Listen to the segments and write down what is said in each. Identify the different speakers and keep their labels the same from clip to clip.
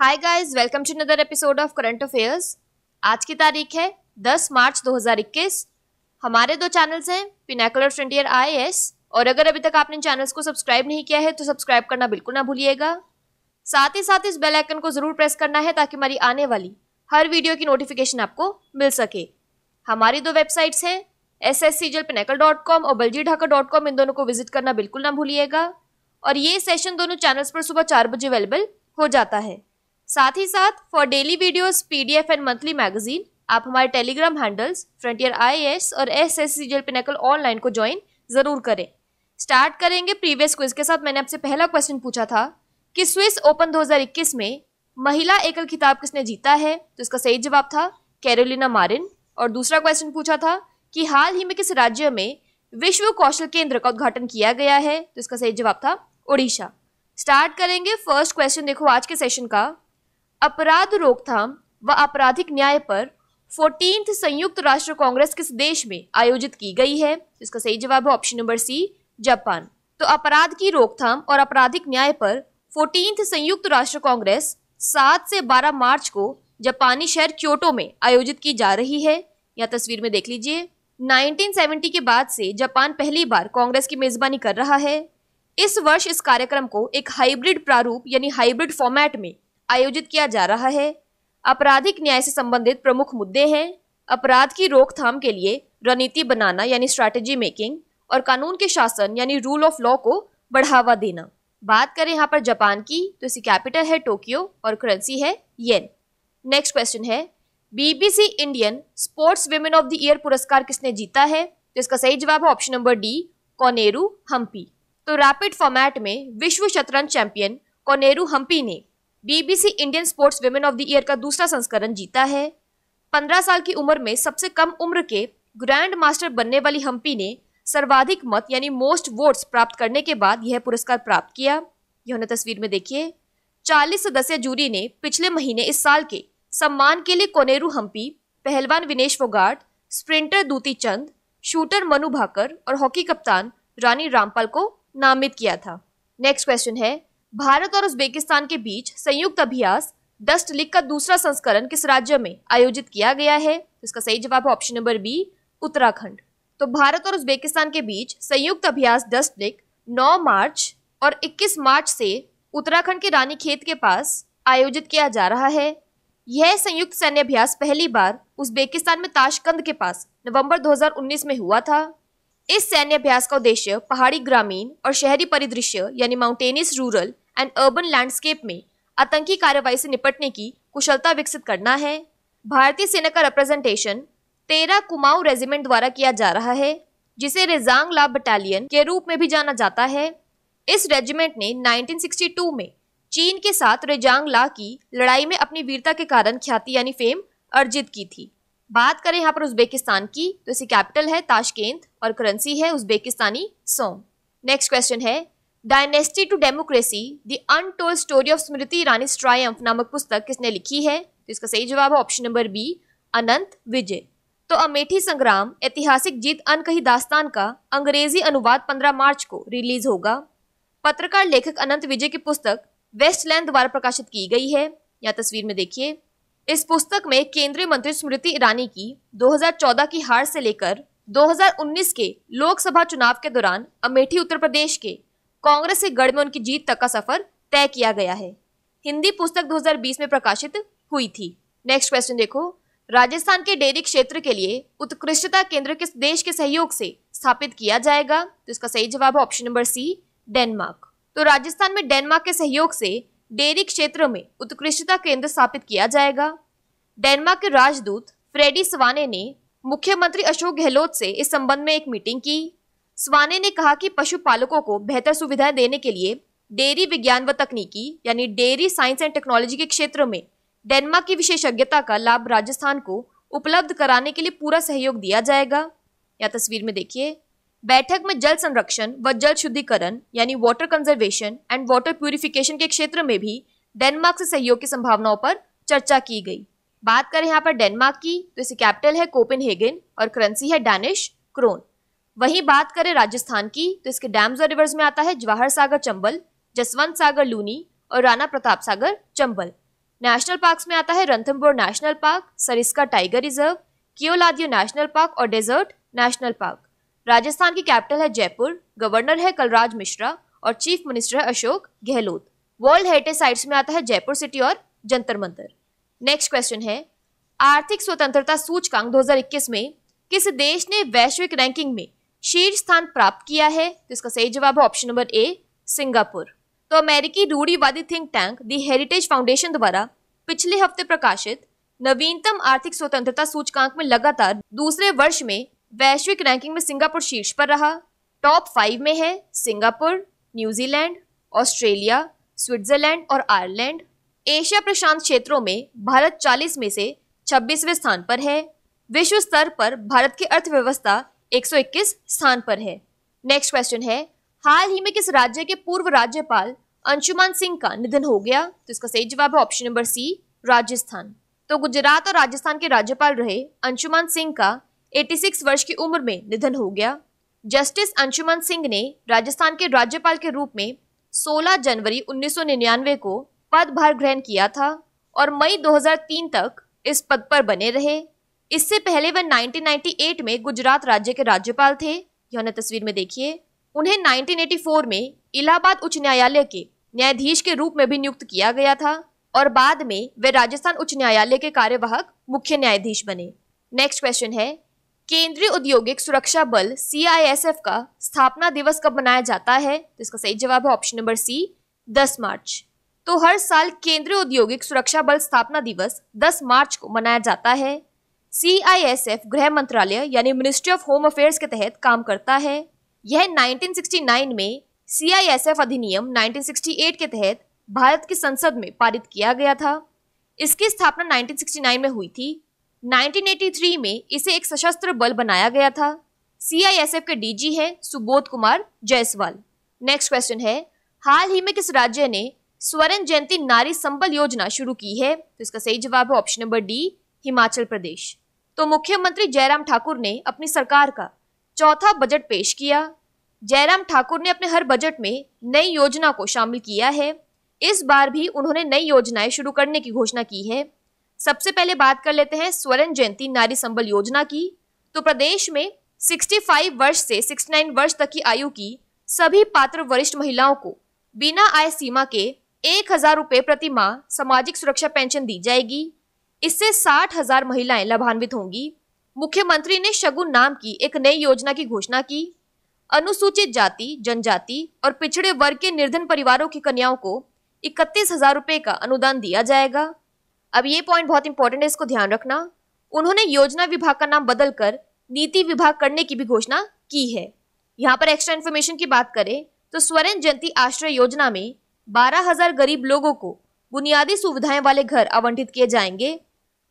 Speaker 1: Hi guys welcome to another episode of current affairs आज की तारीख है 10 मार्च 2021 हमारे दो चैनल्स हैं पिनाकुलर फ्रंटियर आईएएस और अगर अभी तक आपने चैनल्स को सब्सक्राइब नहीं किया है तो सब्सक्राइब करना बिल्कुल ना भूलिएगा। साथ ही साथ इस बेल आइकन को ज़रूर प्रेस करना है, ताकि हमारी आने वाली हर वीडियो की नोटिफिकेशन आपको मिल सके। हमारी दो वेबसाइट्स हैं एस एस सी जल पिनेकल डॉट कॉम और बलजी ढाका डॉट कॉम इन दोनों को विज़िट करना बिल्कुल ना भूलिएगा। और ये सेशन दोनों चैनल्स पर सुबह चार बजे अवेलेबल हो जाता है। साथ ही साथ for daily videos PDF and monthly magazine आप हमारे टेलीग्राम हैंडल्स फ्रंटियर आईएएस और S S C Pinnacle online को ज्वाइन ज़रूर करें। स्टार्ट करेंगे प्रीवियस क्विज के साथ, मैंने आपसे पहला क्वेश्चन पूछा था कि स्विस ओपन 2021 में महिला एकल खिताब किसने जीता है? तो इसका सही जवाब था कैरोलिना मारिन और दूसरा क्वेश्चन पूछा था कि हाल ही में किस राज्य में विश्व कौशल केंद्र का उद्घाटन किया गया है? तो इसका सही जवाब था उड़ीसा। स्टार्ट करेंगे। फ़र्स्ट क्वेश्चन देखो आज के सेशन का। अपराध रोकथाम व आपराधिक न्याय पर फोर्टींथ संयुक्त राष्ट्र कांग्रेस किस देश में आयोजित की गई है? इसका सही जवाब है ऑप्शन नंबर सी जापान तो अपराध की रोकथाम और आपराधिक न्याय पर फोर्टींथ संयुक्त राष्ट्र कांग्रेस सात से बारह मार्च को जापानी शहर क्योटो में आयोजित की जा रही है। यह तस्वीर में देख लीजिए। 1970 के बाद से जापान पहली बार कांग्रेस की मेजबानी कर रहा है। इस वर्ष इस कार्यक्रम को एक हाइब्रिड प्रारूप यानी हाइब्रिड फॉर्मेट में आयोजित किया जा रहा है। आपराधिक न्याय से संबंधित प्रमुख मुद्दे हैं। अपराध की रोकथाम के लिए रणनीति बनाना, यानी स्ट्रैटेजी मेकिंग और कानून के शासन, यानी रूल ऑफ़ लॉ को बढ़ावा देना। बात करें यहाँ पर जापान की तो इसकी कैपिटल है टोक्यो और करेंसी है येन नेक्स्ट क्वेश्चन है BBC Indian sports women of the year पुरस्कार किसने जीता है? तो इसका सही जवाब है option number D Koneru Humpy तो रैपिड फॉर्मेट में विश्व शतरंज चैंपियन कोनेरू हम्पी ने BBC Indian sports women of the year का दूसरा संस्करण जीता है। पंद्रह साल की उम्र में सबसे कम उम्र के ग्रैंड मास्टर बनने वाली हम्पी ने सर्वाधिक मत, यानी मोस्ट वोट्स प्राप्त करने के बाद यह पुरस्कार प्राप्त किया। यह तस्वीर में देखिए। 40 सदस्य जूरी ने पिछले महीने इस साल के सम्मान के लिए कोनेरू हम्पी पहलवान विनेश फोगाट, स्प्रिंटर दूती चंद, शूटर मनु भाकर और हॉकी कप्तान रानी रामपाल को नामित किया था। नेक्स्ट क्वेश्चन है भारत और उज्बेकिस्तान के बीच संयुक्त अभ्यास, डस्ट लीग का दूसरा संस्करण किस राज्य में आयोजित किया गया है? इसका सही जवाब है ऑप्शन नंबर बी, उत्तराखंड। तो भारत और उज्बेकिस्तान के बीच संयुक्त अभ्यास, डस्ट लीग 9 मार्च और 21 मार्च से उत्तराखंड के रानी खेत के पास आयोजित किया जा रहा है। यह संयुक्त सैन्य अभ्यास पहली बार उज्बेकिस्तान में ताशकंद के पास नवंबर 2019 में हुआ था। इस सैन्य अभ्यास का उद्देश्य पहाड़ी ग्रामीण और शहरी परिदृश्य, यानी mountainous rural and urban landscape में आतंकी कार्रवाई से निपटने की कुशलता विकसित करना है। भारतीय सेना का रिप्रेजेंटेशन तेरह कुमाऊं रेजिमेंट द्वारा किया जा रहा है, जिसे रेजांग ला बटालियन के रूप में भी जाना जाता है। इस रेजिमेंट ने 1962 में चीन के साथ रेजांग ला की लड़ाई में अपनी वीरता के कारण ख्याति, यानी फेम अर्जित की थी। बात करें यहाँ पर उज्बेकिस्तान की तो इसकी कैपिटल है ताशकेंत और करेंसी है उज्बेकिस्तानी सोम। नेक्स्ट क्वेश्चन है dynasty to democracy the untold story of Smriti Irani triumph नामक पुस्तक किसने लिखी है? तो इसका सही जवाब है option number B Anant Vijay. तो अमेठी संग्राम, ऐतिहासिक जीत अनकही दास्तान का अंग्रेज़ी अनुवाद 15 मार्च को रिलीज़ होगा। पत्रकार लेखक अनंत विजय की पुस्तक वेस्टलैंड द्वारा प्रकाशित की गई है। या तस्वीर में देखिए। इस पुस्तक में केंद्रीय मंत्री स्मृति ईरानी की 2014 की हार से लेकर 2019 के लोकसभा चुनाव के दौरान अमेठी, उत्तर प्रदेश के कांग्रेस के गढ़ में उनकी जीत तक का सफ़र तय किया गया है। हिंदी पुस्तक 2020 में प्रकाशित हुई थी। नेक्स्ट क्वेश्चन देखो। राजस्थान के डेयरी क्षेत्र के लिए उत्कृष्टता केंद्र किस देश के सहयोग से स्थापित किया जाएगा? तो इसका सही जवाब ऑप्शन नंबर सी डेनमार्क तो राजस्थान में डेनमार्क के सहयोग से डेयरी क्षेत्र में उत्कृष्टता केंद्र स्थापित किया जाएगा। डेनमार्क के राजदूत फ्रेडी सवाने ने मुख्यमंत्री अशोक गहलोत से इस संबंध में एक मीटिंग की। स्वाने ने कहा कि पशुपालकों को बेहतर सुविधाएँ देने के लिए डेयरी विज्ञान व तकनीकी यानी डेयरी साइंस एंड टेक्नोलॉजी के क्षेत्र में डेनमार्क की विशेषज्ञता का लाभ राजस्थान को उपलब्ध कराने के लिए पूरा सहयोग दिया जाएगा। या तस्वीर में देखिए। बैठक में जल संरक्षण व जल शुद्धिकरण, यानी water conservation and water purification के क्षेत्र में भी डेनमार्क से सहयोग की संभावनाओं पर चर्चा की गई। बात करें यहाँ पर डेनमार्क की तो इसकी कैपिटल है कोपेनहेगन और करेंसी है डैनिश क्रोन। वहीं बात करें राजस्थान की तो इसके डैम्स और रिवर्स में आता है जवाहर सागर चंबल, जसवंत सागर लूनी और राणा प्रताप सागर चंबल। नेशनल पार्क्स में आता है Ranthambore national park, Sariska tiger reserve, Keoladeo national park और डेजर्ट नेशनल पार्क। राजस्थान की कैपिटल है जयपुर, गवर्नर है कलराज मिश्रा और चीफ मिनिस्टर है Ashok Gehlot. World heritage sites में आता है जयपुर सिटी और जंतर मंतर। नेक्स्ट क्वेश्चन है, आर्थिक स्वतंत्रता सूचकांक 2021 में किस देश ने वैश्विक रैंकिंग में शीर्ष स्थान प्राप्त किया है? तो इसका सही जवाब है ऑप्शन नंबर ए, सिंगापुर। तो अमेरिकी रूढ़ीवादी think tank the Heritage Foundation द्वारा पिछले हफ़्ते प्रकाशित नवीनतम आर्थिक स्वतंत्रता सूचकांक में लगातार दूसरे वर्ष में वैश्विक रैंकिंग में सिंगापुर शीर्ष पर रहा। टॉप फाइव में है Singapore, New Zealand, Australia, Switzerland और आयरलैंड। एशिया प्रशांत क्षेत्रों में भारत 40 में से 26वें स्थान पर है। विश्व स्तर पर भारत की अर्थव्यवस्था 121 स्थान पर है। नेक्स्ट क्वेश्चन है, हाल ही में किस राज्य के पूर्व राज्यपाल अंशुमान सिंह का निधन हो गया? तो इसका सही जवाब है ऑप्शन नंबर सी राजस्थान। तो गुजरात और राजस्थान के राज्यपाल रहे अंशुमान सिंह का 86 वर्ष की उम्र में निधन हो गया। जस्टिस अंशुमन सिंह ने राजस्थान के राज्यपाल के रूप में 16 जनवरी 1999 को पदभार ग्रहण किया था और मई 2003 तक इस पद पर बने रहे। इससे पहले वह 1998 में गुजरात राज्य के राज्यपाल थे। यह तस्वीर में देखिए। उन्हें 1984 में इलाहाबाद उच्च न्यायालय के न्यायाधीश के रूप में भी नियुक्त किया गया था और बाद में वे राजस्थान उच्च न्यायालय के कार्यवाहक मुख्य न्यायाधीश बने। नेक्स्ट क्वेश्चन है केंद्रीय औद्योगिक सुरक्षा बल CISF का स्थापना दिवस कब मनाया जाता है? तो इसका सही जवाब है ऑप्शन नंबर सी 10 मार्च। तो हर साल केंद्रीय औद्योगिक सुरक्षा बल स्थापना दिवस 10 मार्च को मनाया जाता है। CISF गृह मंत्रालय यानी मिनिस्ट्री ऑफ़ होम अफेयर्स के तहत काम करता है। यह 1969 में सीआईएसएफ अधिनियम 1968 के तहत भारत की संसद में पारित किया गया था। इसकी स्थापना 1969 में हुई थी। 1983 में इसे एक सशस्त्र बल बनाया गया था। सीआईएसएफ के डीजी है सुबोध कुमार जायसवाल। नेक्स्ट क्वेश्चन है, हाल ही में किस राज्य ने स्वर्ण जयंती नारी संबल योजना शुरू की है? तो इसका सही जवाब है option number D Himachal Pradesh. तो मुख्यमंत्री जयराम ठाकुर ने अपनी सरकार का चौथा बजट पेश किया। जयराम ठाकुर ने अपने हर बजट में नई योजना को शामिल किया है। इस बार भी उन्होंने नई योजनाएँ शुरू करने की घोषणा की है। सबसे पहले बात कर लेते हैं स्वर्ण जयंती नारी संबल योजना की। तो प्रदेश में 65 वर्ष से 69 वर्ष तक की आयु की सभी पात्र वरिष्ठ महिलाओं को बिना आय सीमा के एक हज़ार रुपए प्रति माह सामाजिक सुरक्षा पेंशन दी जाएगी। इससे साठ हज़ार महिलाएँ लाभान्वित होंगी। मुख्यमंत्री ने शगुन नाम की एक नई योजना की घोषणा की। अनुसूचित जाति, जनजाति और पिछड़े वर्ग के निर्धन परिवारों की कन्याओं को इकतीस हज़ार रुपए का अनुदान दिया जाएगा। अब ये पॉइंट बहुत इंपॉर्टेंट है, इसको ध्यान रखना। उन्होंने योजना विभाग का नाम बदलकर नीति विभाग करने की भी घोषणा की है। यहाँ पर एक्स्ट्रा इन्फॉर्मेशन की बात करें तो स्वर्ण जयंती आश्रय योजना में बारह हज़ार गरीब लोगों को बुनियादी सुविधाएँ वाले घर आवंटित किए जाएँगे।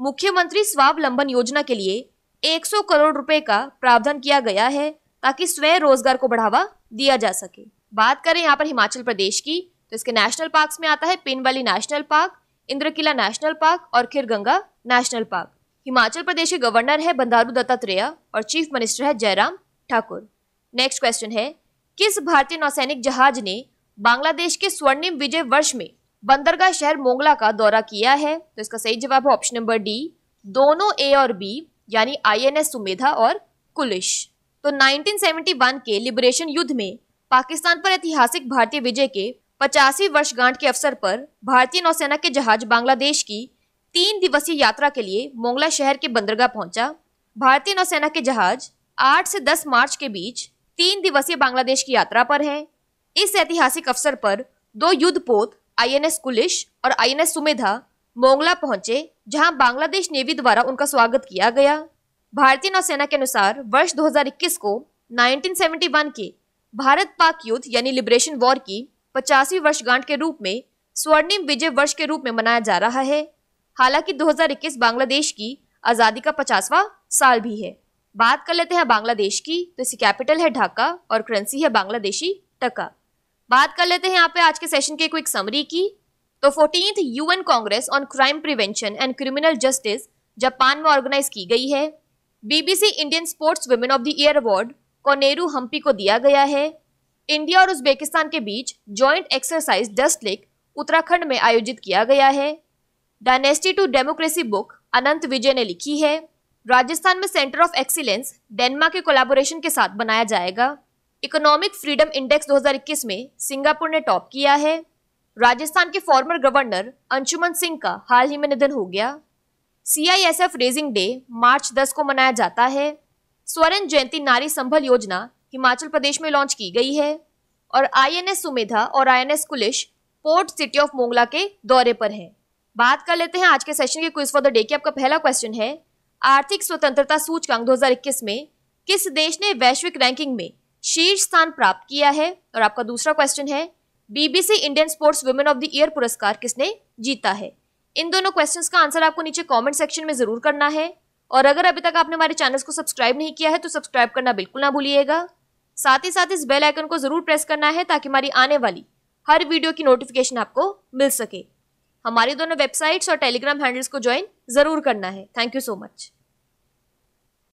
Speaker 1: मुख्यमंत्री स्वावलंबन योजना के लिए 100 करोड़ रुपए का प्रावधान किया गया है, ताकि स्वयं रोज़गार को बढ़ावा दिया जा सके। बात करें यहाँ पर हिमाचल प्रदेश की तो इसके नेशनल पार्क में आता है Pin Valley national park Inderkilla national park और खिरगंगा नेशनल पार्क। हिमाचल प्रदेश के गवर्नर है बंदारू दत्तात्रेय और चीफ मिनिस्टर है जयराम ठाकुर। नेक्स्ट क्वेश्चन है, किस भारतीय नौसैनिक जहाज़ ने बांग्लादेश के स्वर्णिम विजय वर्ष में बंदरगाह शहर मोंगला का दौरा किया है? तो इसका सही जवाब है ऑप्शन नंबर डी, दोनों ए और बी, यानी आईएनएस सुमेधा और कुलिश। तो 1971 के लिबरेशन युद्ध में पाकिस्तान पर ऐतिहासिक भारतीय विजय के पचासी वर्षगांठ के अवसर पर भारतीय नौसेना के जहाज़ बांग्लादेश की तीन दिवसीय यात्रा के लिए मोंगला शहर के बंदरगाह पहुँचा भारतीय नौसेना के जहाज़ 8 से 10 मार्च के बीच तीन दिवसीय बांग्लादेश की यात्रा पर हैं। इस ऐतिहासिक अवसर पर दो युद्धपोत, आईएनएस कुलिश और आईएनएस सुमेधा मोंगला पहुँचे, जहाँ बांग्लादेश नेवी द्वारा उनका स्वागत किया गया भारतीय नौसेना के अनुसार वर्ष 2021 को 1971 के भारत पाक युद्ध यानी लिबरेशन वॉर की पचासी वर्षगांठ के रूप में, स्वर्णिम विजय वर्ष के रूप में मनाया जा रहा है। हालाँकि 2021 बांग्लादेश की आज़ादी का पचासवा साल भी है। बात कर लेते हैं बांग्लादेश की तो इसकी कैपिटल है ढाका और करेंसी है बांग्लादेशी टका। बात कर लेते हैं यहाँ पे आज के सेशन की क्विक समरी की। तो fourteen UN congress on crime prevention and criminal justice Japan में ऑर्गेनाइज की गई है। BBC Indian sports women of the year award Koneru Humpy को दिया गया है। इंडिया और उज्बेकिस्तान के बीच joint exercise Dustlik Uttarakhand में आयोजित किया गया है। Dynasty to democracy book Anant Vijay ने लिखी है। राजस्थान में सेंटर ऑफ़ एक्सीलेंस डेनमार्क के कोलैबोरेशन के साथ बनाया जाएगा। इकोनॉमिक फ्रीडम इंडेक्स 2021 में सिंगापुर ने टॉप किया है। राजस्थान के फॉर्मर गवर्नर अंशुमन सिंह का हाल ही में निधन हो गया। सीआईएसएफ रेजिंग डे मार्च 10 को मनाया जाता है। स्वर्ण जयंती नारी संभल योजना हिमाचल प्रदेश में लॉन्च की गई है और आईएनएस सुमेधा और INS Kulish port city of Mongla के दौरे पर हैं। बात कर लेते हैं आज के सेशन के क्विज फॉर द डे की। आपका पहला क्वेश्चन है, आर्थिक स्वतंत्रता सूचकांक 2021 में किस देश ने वैश्विक रैंकिंग में शीर्ष स्थान प्राप्त किया है? और आपका दूसरा क्वेश्चन है BBC Indian sports women of the year पुरस्कार किसने जीता है? इन दोनों क्वेश्चंस का आंसर आपको नीचे कमेंट सेक्शन में ज़रूर करना है। और अगर अभी तक आपने हमारे चैनल को सब्सक्राइब नहीं किया है तो सब्सक्राइब करना बिल्कुल ना भूलिएगा। साथ ही साथ इस बेल आइकन को ज़रूर प्रेस करना है ताकि हमारी आने वाली हर वीडियो की नोटिफिकेशन आपको मिल सके। हमारी दोनों वेबसाइट्स और टेलीग्राम हैंडल्स को ज्वाइन ज़रूर करना है। Thank you so much